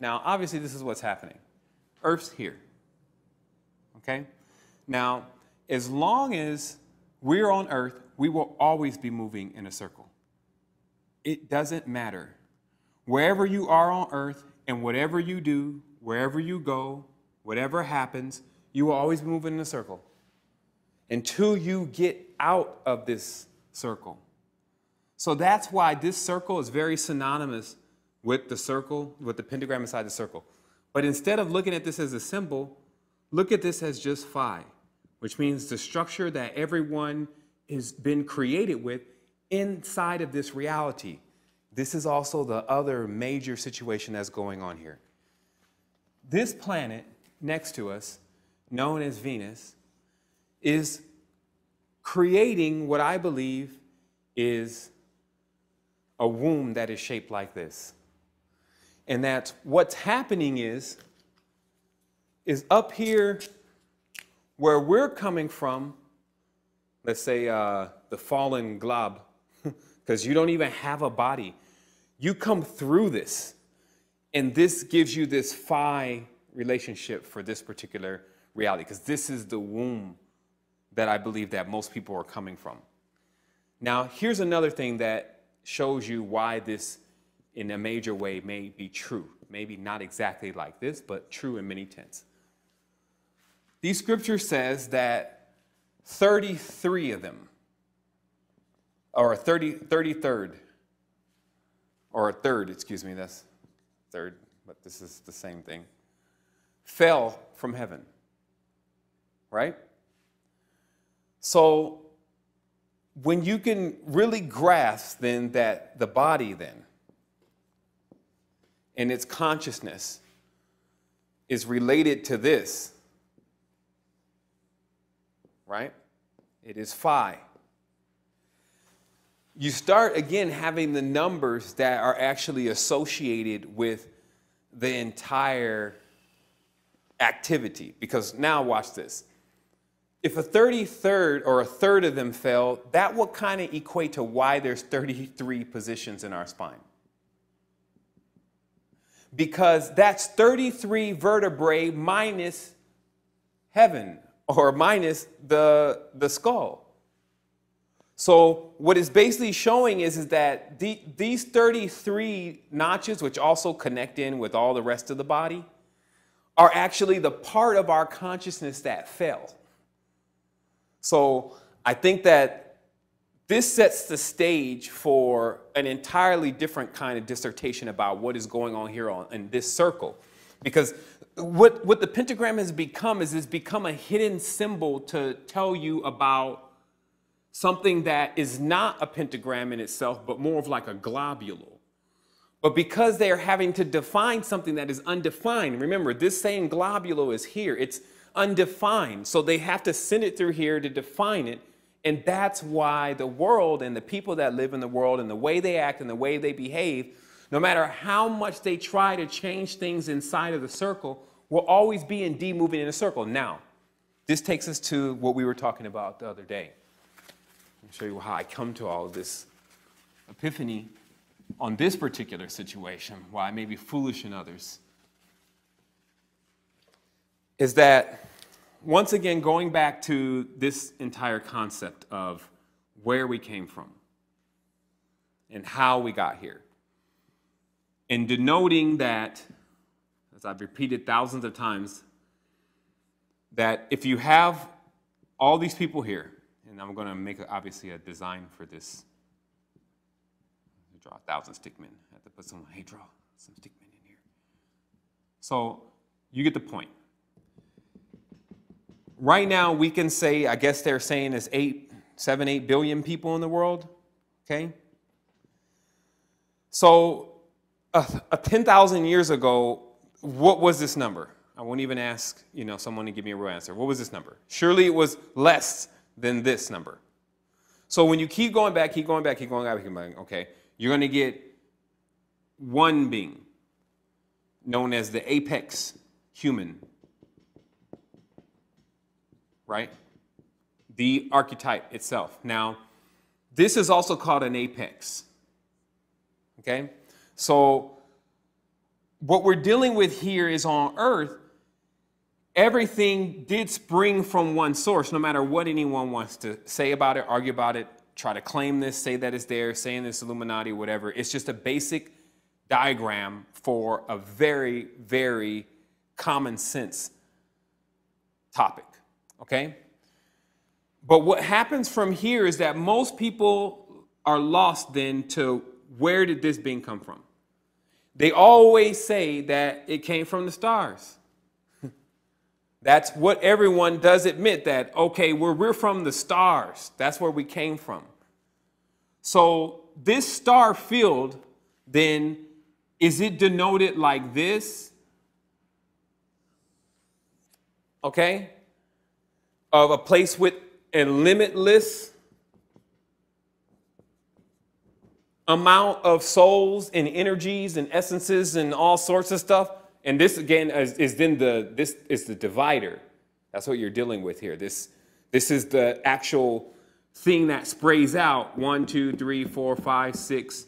Now, obviously, this is what's happening. Earth's here. Okay? Now, as long as we're on Earth, we will always be moving in a circle. It doesn't matter. Wherever you are on Earth and whatever you do, wherever you go, whatever happens, you will always be moving in a circle until you get out of this circle. So that's why this circle is very synonymous with the circle, with the pentagram inside the circle. But instead of looking at this as a symbol, look at this as just phi, which means the structure that everyone has been created with inside of this reality. This is also the other major situation that's going on here. This planet next to us, known as Venus, is creating what I believe is a womb that is shaped like this. And that what's happening is, is up here where we're coming from, let's say uh, the fallen glob, because you don't even have a body. You come through this, and this gives you this phi relationship for this particular reality, because this is the womb that I believe that most people are coming from. Now, here's another thing that shows you why this in a major way may be true. Maybe not exactly like this, but true in many tense. The scripture says that 33 of them, or 30, 33rd, or a third, excuse me, that's third, but this is the same thing, fell from heaven. Right? So when you can really grasp then that the body then and its consciousness is related to this, right? It is phi. You start again having the numbers that are actually associated with the entire activity. Because now, watch this. If a 33rd or a third of them fell, that would kind of equate to why there's 33 positions in our spine because that's 33 vertebrae minus heaven or minus the, the skull. So what it's basically showing is, is that the, these 33 notches, which also connect in with all the rest of the body, are actually the part of our consciousness that fell. So I think that this sets the stage for an entirely different kind of dissertation about what is going on here on, in this circle. Because what, what the pentagram has become is it's become a hidden symbol to tell you about something that is not a pentagram in itself, but more of like a globule. But because they are having to define something that is undefined, remember, this same globule is here, it's undefined. So they have to send it through here to define it and that's why the world and the people that live in the world and the way they act and the way they behave, no matter how much they try to change things inside of the circle, will always be indeed moving in a circle. Now, this takes us to what we were talking about the other day. I'll show you how I come to all of this epiphany on this particular situation, why I may be foolish in others. Is that once again, going back to this entire concept of where we came from and how we got here, and denoting that, as I've repeated thousands of times, that if you have all these people here, and I'm going to make obviously a design for this. Draw a thousand stickmen. I have to put some, hey, draw some stickmen in here. So you get the point right now we can say, I guess they're saying it's eight, seven, eight billion people in the world. Okay? So, uh, uh 10,000 years ago, what was this number? I won't even ask, you know, someone to give me a real answer. What was this number? Surely it was less than this number. So when you keep going back, keep going back, keep going back, keep going back, okay, you're going to get one being known as the apex human right? The archetype itself. Now, this is also called an apex. Okay? So, what we're dealing with here is on earth, everything did spring from one source, no matter what anyone wants to say about it, argue about it, try to claim this, say that it's there, saying this Illuminati, whatever. It's just a basic diagram for a very, very common sense topic, okay? But what happens from here is that most people are lost then to where did this being come from? They always say that it came from the stars. That's what everyone does admit that, okay, where we're from the stars, that's where we came from. So this star field, then, is it denoted like this? Okay? Of a place with a limitless amount of souls and energies and essences and all sorts of stuff. And this again is, is then the this is the divider. That's what you're dealing with here. This this is the actual thing that sprays out one, two, three, four, five, six,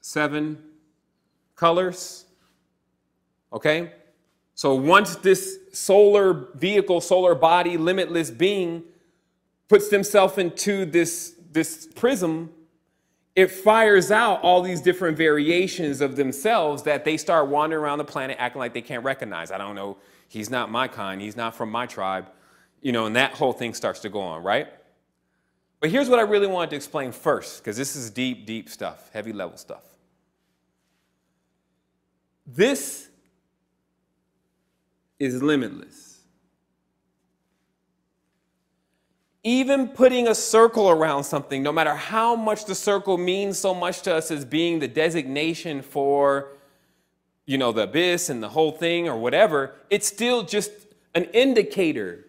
seven colors. Okay? So once this solar vehicle, solar body, limitless being puts themselves into this, this prism, it fires out all these different variations of themselves that they start wandering around the planet acting like they can't recognize. I don't know, he's not my kind, he's not from my tribe, you know, and that whole thing starts to go on, right? But here's what I really wanted to explain first, because this is deep, deep stuff, heavy level stuff. This is limitless. Even putting a circle around something, no matter how much the circle means so much to us as being the designation for, you know, the abyss and the whole thing or whatever, it's still just an indicator.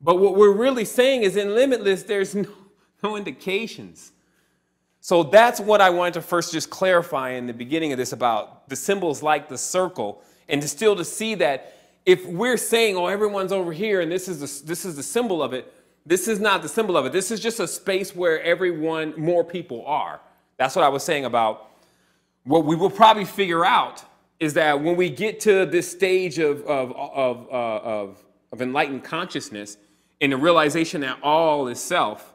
But what we're really saying is in limitless, there's no, no indications. So that's what I wanted to first just clarify in the beginning of this about the symbols like the circle and to still to see that if we're saying, oh, everyone's over here and this is the, this is the symbol of it, this is not the symbol of it. This is just a space where everyone, more people are. That's what I was saying about what we will probably figure out is that when we get to this stage of, of, of, uh, of, of enlightened consciousness and the realization that all is self,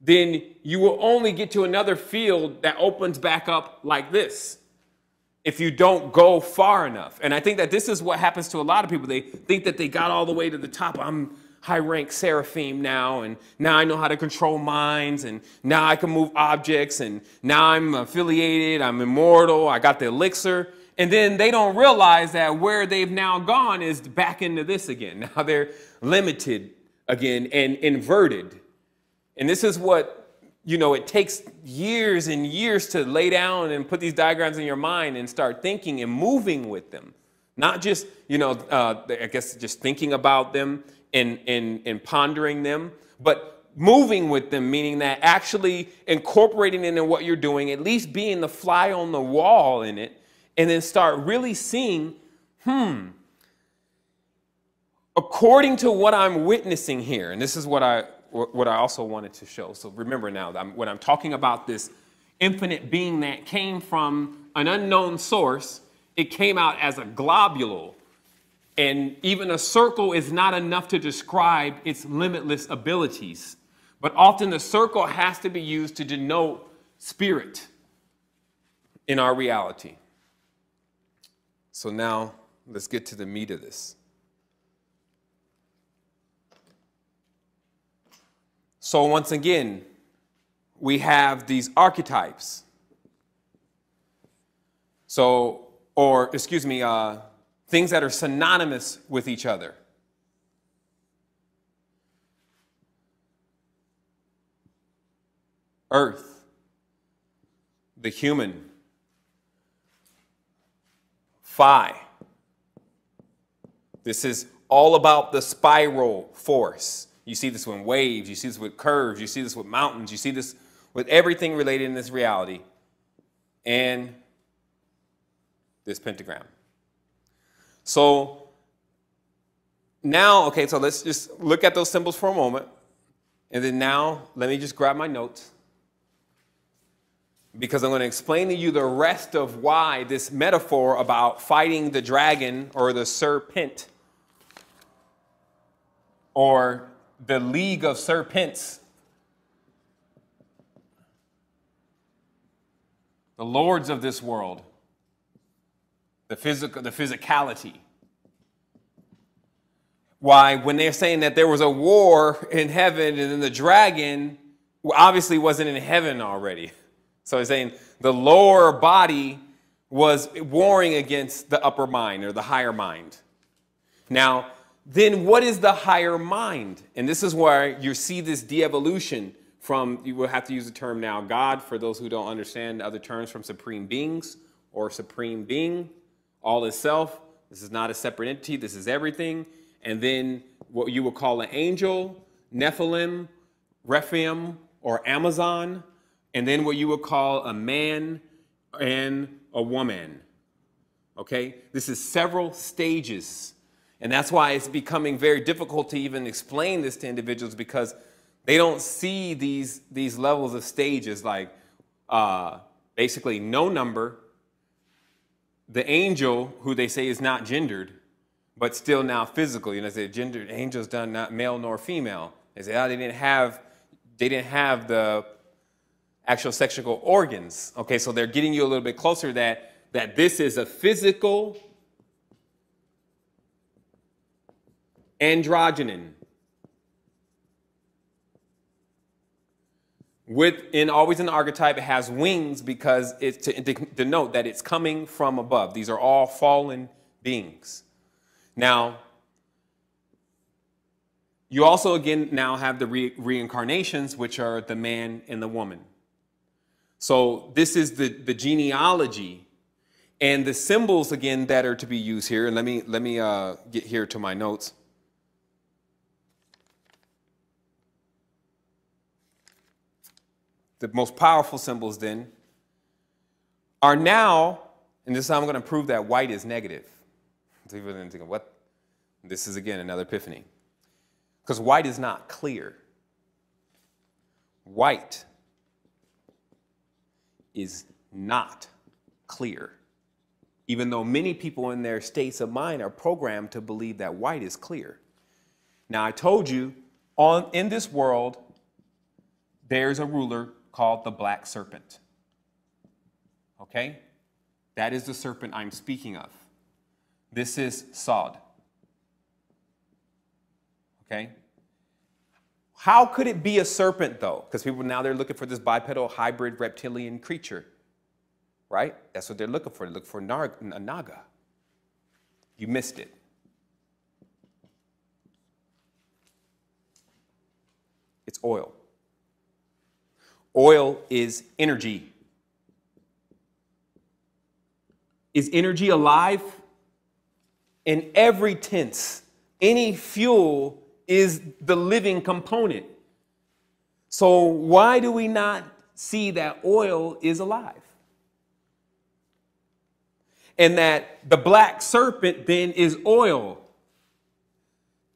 then you will only get to another field that opens back up like this if you don't go far enough. And I think that this is what happens to a lot of people. They think that they got all the way to the top. I'm high rank seraphim now, and now I know how to control minds, and now I can move objects, and now I'm affiliated, I'm immortal, I got the elixir. And then they don't realize that where they've now gone is back into this again. Now they're limited again and inverted. And this is what you know, it takes years and years to lay down and put these diagrams in your mind and start thinking and moving with them. Not just, you know, uh, I guess just thinking about them and, and, and pondering them, but moving with them, meaning that actually incorporating into what you're doing, at least being the fly on the wall in it, and then start really seeing, hmm, according to what I'm witnessing here, and this is what I what I also wanted to show. So remember now, I'm, when I'm talking about this infinite being that came from an unknown source, it came out as a globule. And even a circle is not enough to describe its limitless abilities. But often the circle has to be used to denote spirit in our reality. So now let's get to the meat of this. So, once again, we have these archetypes. So, or excuse me, uh, things that are synonymous with each other. Earth, the human, phi. This is all about the spiral force. You see this with waves, you see this with curves, you see this with mountains, you see this with everything related in this reality. And this pentagram. So now, okay, so let's just look at those symbols for a moment. And then now, let me just grab my notes. because I'm going to explain to you the rest of why this metaphor about fighting the dragon or the serpent or the league of serpents, the lords of this world, the physical, the physicality. Why, when they're saying that there was a war in heaven and then the dragon obviously wasn't in heaven already. So he's saying the lower body was warring against the upper mind or the higher mind. Now, then what is the higher mind? And this is where you see this de-evolution from, you will have to use the term now, God, for those who don't understand other terms from supreme beings or supreme being, all is self. This is not a separate entity, this is everything. And then what you would call an angel, Nephilim, Rephaim, or Amazon, and then what you would call a man and a woman. Okay? This is several stages. And that's why it's becoming very difficult to even explain this to individuals because they don't see these, these levels of stages like uh, basically no number, the angel, who they say is not gendered, but still now physical. You know, they say gendered angels done not male nor female. They say, oh, they didn't have they didn't have the actual sexual organs. Okay, so they're getting you a little bit closer that, that this is a physical androgynon. With in always the archetype, it has wings because it's to denote that it's coming from above. These are all fallen beings. Now, you also, again, now have the re reincarnations, which are the man and the woman. So this is the, the genealogy and the symbols, again, that are to be used here. And let me, let me uh, get here to my notes. The most powerful symbols, then, are now, and this is how I'm going to prove that white is negative. People are thinking, what? This is, again, another epiphany. Because white is not clear. White is not clear. Even though many people in their states of mind are programmed to believe that white is clear. Now, I told you, on, in this world, there's a ruler called the black serpent. Okay? That is the serpent I'm speaking of. This is Sod. Okay? How could it be a serpent though? Because people now they're looking for this bipedal hybrid reptilian creature. Right? That's what they're looking for. They look for a naga. You missed it. It's oil. Oil is energy. Is energy alive? In every tense, any fuel is the living component. So, why do we not see that oil is alive? And that the black serpent then is oil.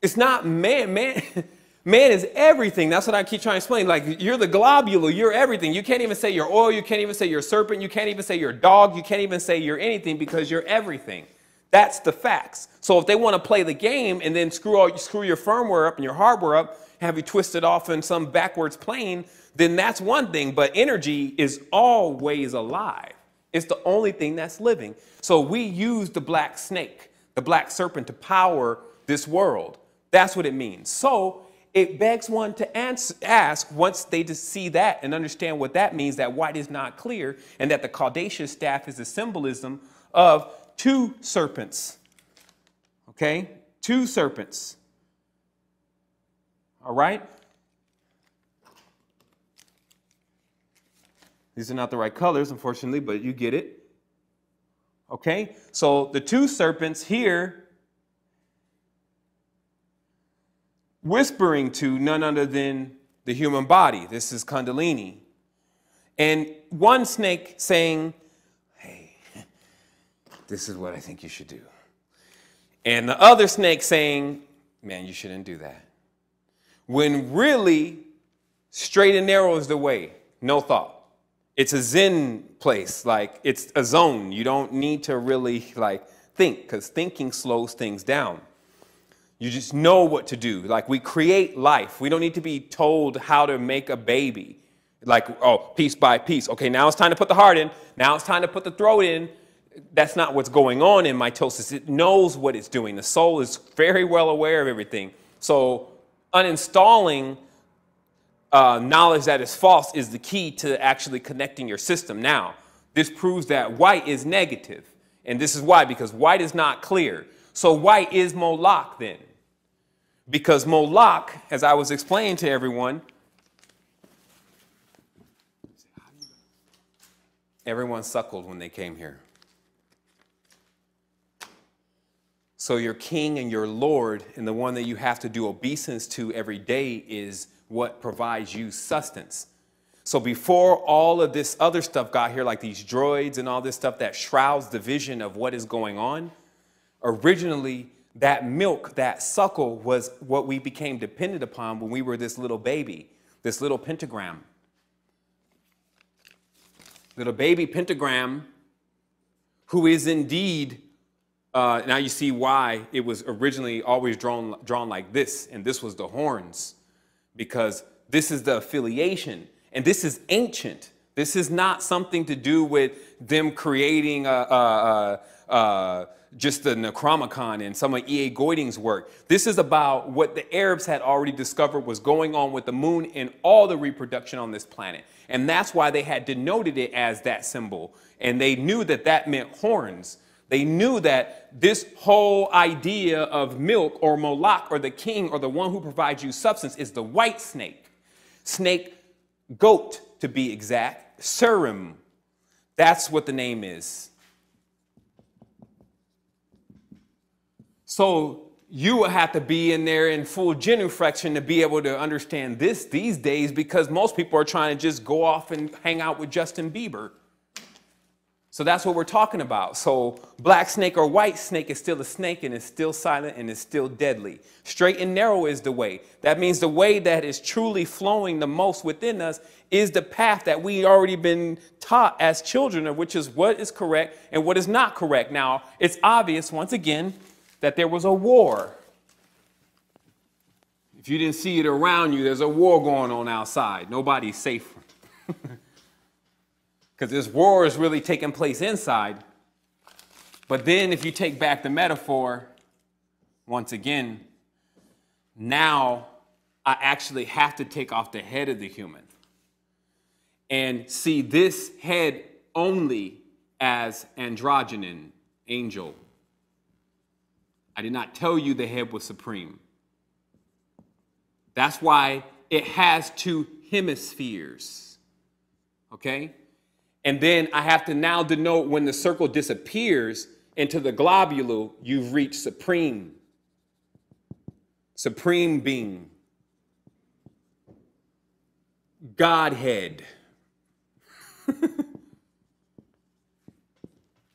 It's not man. Man, man is everything. That's what I keep trying to explain. Like, you're the globule, you're everything. You can't even say you're oil, you can't even say you're serpent, you can't even say you're dog, you can't even say you're anything because you're everything. That's the facts. So if they want to play the game and then screw, all, screw your firmware up and your hardware up, have you twisted off in some backwards plane, then that's one thing. But energy is always alive. It's the only thing that's living. So we use the black snake, the black serpent to power this world. That's what it means. So it begs one to ask once they see that and understand what that means, that white is not clear, and that the caduceus staff is a symbolism of two serpents. Okay? Two serpents. All right? These are not the right colors, unfortunately, but you get it. Okay? So the two serpents here whispering to none other than the human body. This is Kundalini. And one snake saying, Hey, this is what I think you should do. And the other snake saying, Man, you shouldn't do that. When really, straight and narrow is the way, no thought. It's a zen place, like it's a zone. You don't need to really like think because thinking slows things down. You just know what to do. Like we create life. We don't need to be told how to make a baby. Like, oh, piece by piece. Okay, now it's time to put the heart in. Now it's time to put the throat in. That's not what's going on in mitosis. It knows what it's doing. The soul is very well aware of everything. So uninstalling uh, knowledge that is false is the key to actually connecting your system. Now, this proves that white is negative. And this is why, because white is not clear. So white is Moloch then. Because Moloch, as I was explaining to everyone, everyone suckled when they came here. So your king and your lord, and the one that you have to do obeisance to every day, is what provides you sustenance. So before all of this other stuff got here, like these droids and all this stuff that shrouds the vision of what is going on, originally that milk, that suckle, was what we became dependent upon when we were this little baby, this little pentagram. Little baby pentagram, who is indeed, uh, now you see why it was originally always drawn, drawn like this, and this was the horns, because this is the affiliation, and this is ancient. This is not something to do with them creating a, a, a, a just the Necronomicon and some of E.A. Golding's work. This is about what the Arabs had already discovered was going on with the moon and all the reproduction on this planet. And that's why they had denoted it as that symbol. And they knew that that meant horns. They knew that this whole idea of milk or Moloch or the king or the one who provides you substance is the white snake. Snake goat, to be exact. Surim. That's what the name is. So you will have to be in there in full genuflection to be able to understand this these days because most people are trying to just go off and hang out with Justin Bieber. So that's what we're talking about. So black snake or white snake is still a snake and is still silent and is still deadly. Straight and narrow is the way. That means the way that is truly flowing the most within us is the path that we already been taught as children of which is what is correct and what is not correct. Now, it's obvious once again that there was a war. If you didn't see it around you, there's a war going on outside. Nobody's safe. Because this war is really taking place inside. But then, if you take back the metaphor, once again, now I actually have to take off the head of the human and see this head only as androgynon, angel, I did not tell you the head was supreme. That's why it has two hemispheres. Okay? And then I have to now denote when the circle disappears into the globule, you've reached supreme. Supreme being. Godhead.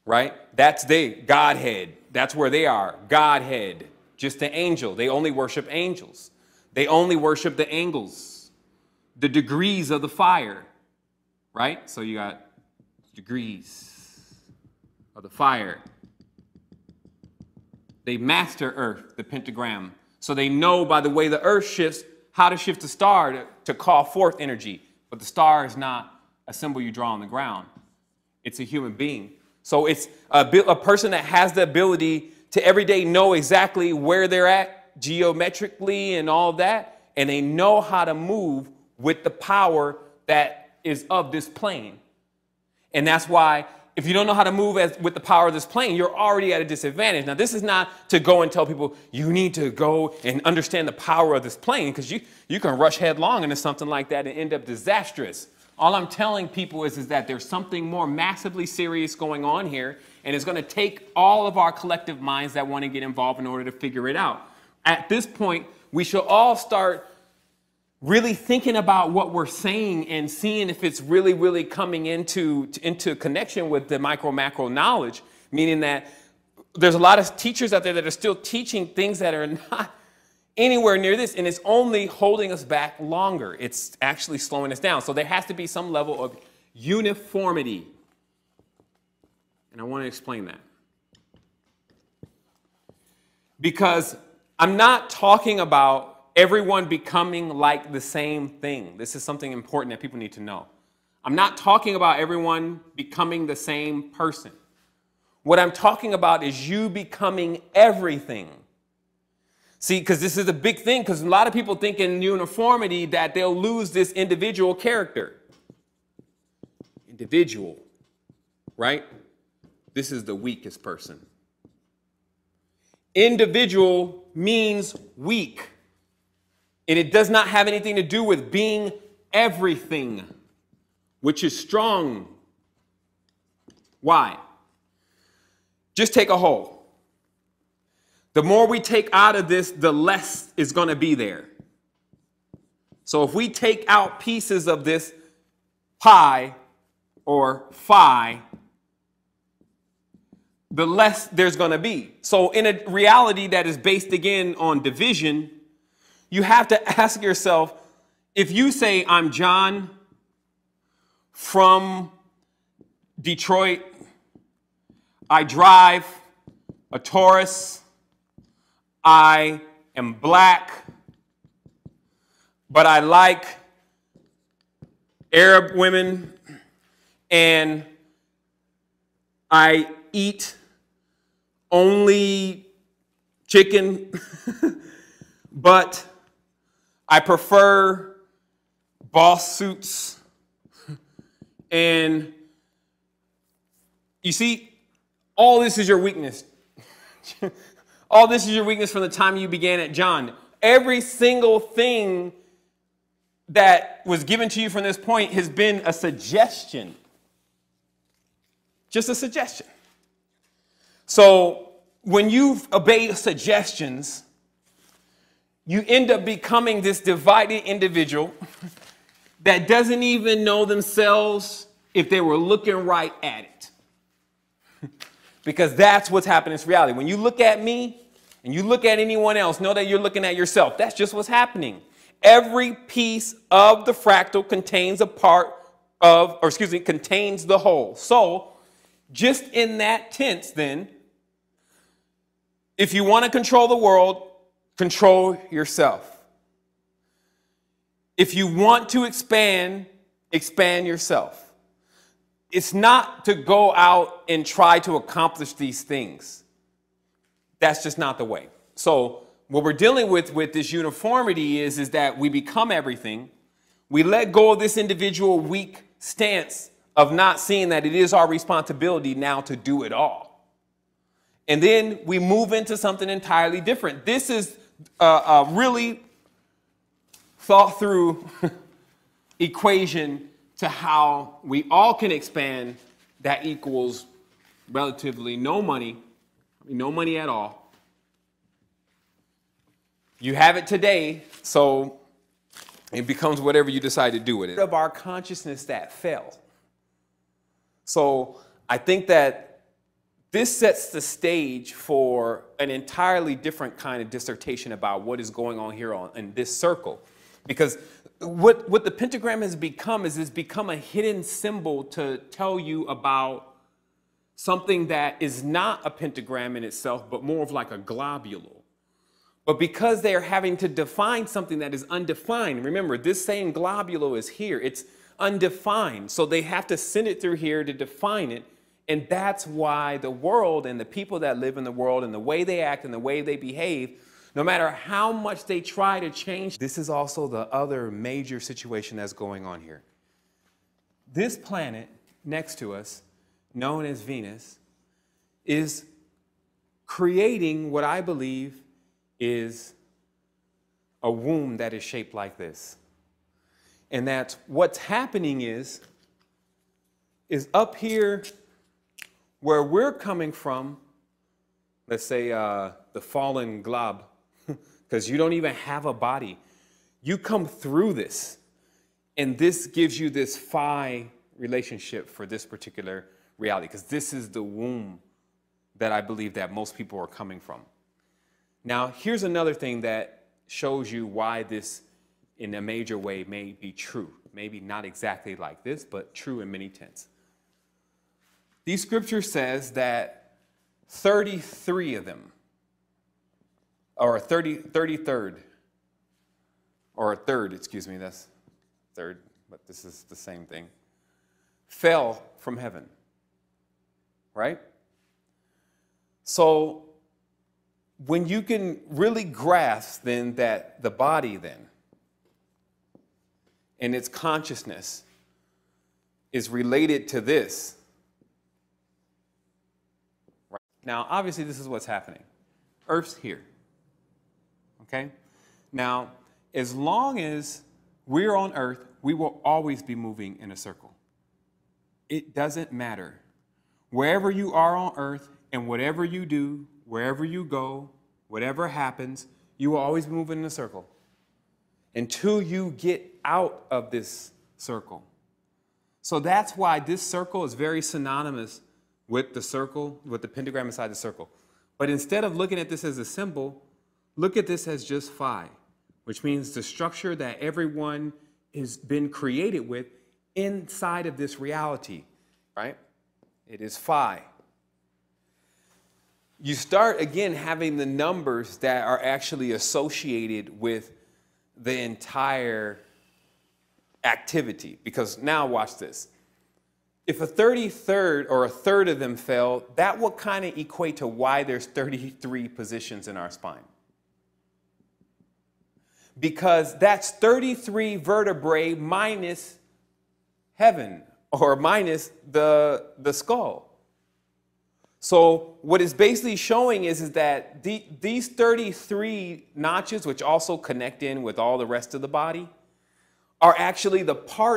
right? That's the Godhead. That's where they are. Godhead, just an angel. They only worship angels. They only worship the angles, the degrees of the fire, right? So you got degrees of the fire. They master earth, the pentagram. So they know by the way the earth shifts how to shift the star to, to call forth energy. But the star is not a symbol you draw on the ground, it's a human being. So it's a, a person that has the ability to every day know exactly where they're at geometrically and all that, and they know how to move with the power that is of this plane. And that's why if you don't know how to move as, with the power of this plane, you're already at a disadvantage. Now, this is not to go and tell people you need to go and understand the power of this plane because you, you can rush headlong into something like that and end up disastrous. All I'm telling people is, is that there's something more massively serious going on here, and it's going to take all of our collective minds that want to get involved in order to figure it out. At this point, we should all start really thinking about what we're saying and seeing if it's really, really coming into, into connection with the micro macro knowledge, meaning that there's a lot of teachers out there that are still teaching things that are not anywhere near this, and it's only holding us back longer. It's actually slowing us down. So there has to be some level of uniformity. And I want to explain that. Because I'm not talking about everyone becoming like the same thing. This is something important that people need to know. I'm not talking about everyone becoming the same person. What I'm talking about is you becoming everything. See, because this is a big thing, because a lot of people think in uniformity that they'll lose this individual character. Individual, right? This is the weakest person. Individual means weak. And it does not have anything to do with being everything, which is strong. Why? Just take a whole. The more we take out of this, the less is going to be there. So if we take out pieces of this pi or phi, the less there's going to be. So, in a reality that is based again on division, you have to ask yourself if you say, I'm John from Detroit, I drive a Taurus, I am black, but I like Arab women, and I eat only chicken, but I prefer boss suits. And you see, all this is your weakness. all this is your weakness from the time you began at John. Every single thing that was given to you from this point has been a suggestion. Just a suggestion. So when you obey suggestions, you end up becoming this divided individual that doesn't even know themselves if they were looking right at it. because that's what's happening in reality. When you look at me and you look at anyone else, know that you're looking at yourself. That's just what's happening. Every piece of the fractal contains a part of, or excuse me, contains the whole. So, just in that tense, then, if you want to control the world, control yourself. If you want to expand, expand yourself. It's not to go out and try to accomplish these things. That's just not the way. So, what we're dealing with with this uniformity is, is that we become everything. We let go of this individual weak stance of not seeing that it is our responsibility now to do it all. And then we move into something entirely different. This is a, a really thought through equation to how we all can expand that equals relatively no money, no money at all. You have it today, so it becomes whatever you decide to do with it. Of our consciousness that fell. So I think that this sets the stage for an entirely different kind of dissertation about what is going on here on, in this circle. Because what, what the pentagram has become is it's become a hidden symbol to tell you about something that is not a pentagram in itself, but more of like a globule. But because they are having to define something that is undefined, remember, this same globulo is here, it's undefined. So they have to send it through here to define it and that's why the world and the people that live in the world and the way they act and the way they behave, no matter how much they try to change, this is also the other major situation that's going on here. This planet next to us, known as Venus, is creating what I believe is a womb that is shaped like this. And that what's happening is, is up here where we're coming from, let's say uh, the fallen glob, because you don't even have a body. You come through this, and this gives you this phi relationship for this particular reality, because this is the womb that I believe that most people are coming from. Now, here's another thing that shows you why this in a major way may be true. Maybe not exactly like this, but true in many tense. These scripture says that 33 of them, or 30, 33rd, or a third, excuse me, that's third, but this is the same thing, fell from heaven. Right? So when you can really grasp then that the body then and its consciousness is related to this. Right? Now, obviously, this is what's happening. Earth's here. Okay? Now, as long as we're on Earth, we will always be moving in a circle. It doesn't matter. Wherever you are on Earth and whatever you do, wherever you go, whatever happens, you will always be moving in a circle until you get out of this circle. So that's why this circle is very synonymous with the circle, with the pentagram inside the circle. But instead of looking at this as a symbol, look at this as just phi, which means the structure that everyone has been created with inside of this reality, right? It is phi. You start again having the numbers that are actually associated with the entire activity. Because now, watch this. If a 33rd or a third of them fell, that would kind of equate to why there's 33 positions in our spine. Because that's 33 vertebrae minus heaven or minus the, the skull. So what it's basically showing is, is that the, these 33 notches, which also connect in with all the rest of the body, are actually the part